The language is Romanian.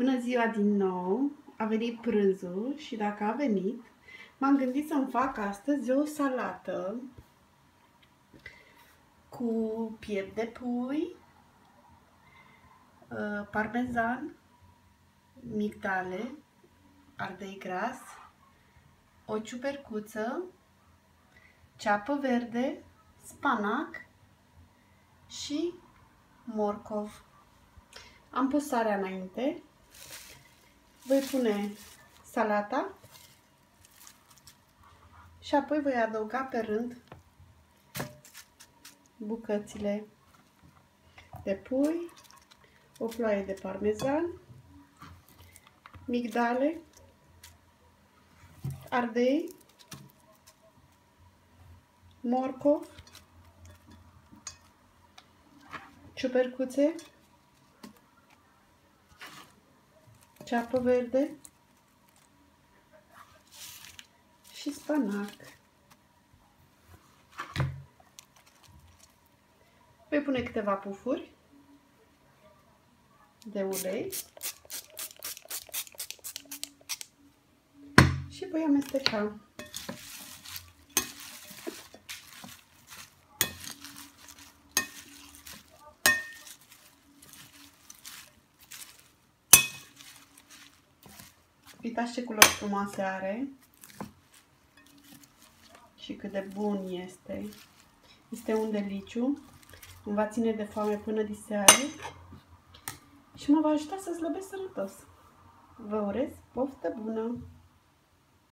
Bună ziua din nou! A venit prânzul și dacă a venit, m-am gândit să-mi fac astăzi o salată cu piept de pui, uh, parmezan, migdale, ardei gras, o ciupercuță, ceapă verde, spanac și morcov. Am pus sarea înainte. Voi pune salata și apoi voi adăuga pe rând bucățile de pui, o ploaie de parmezan, migdale, ardei, morcov, ciupercuțe, ceapă verde și spanac. Voi pune câteva pufuri de ulei și voi amesteca. Uitați ce culori frumoase are și cât de bun este. Este un deliciu. Îmi va ține de foame până diseară și mă va ajuta să slăbesc sănătos. Vă urez poftă bună!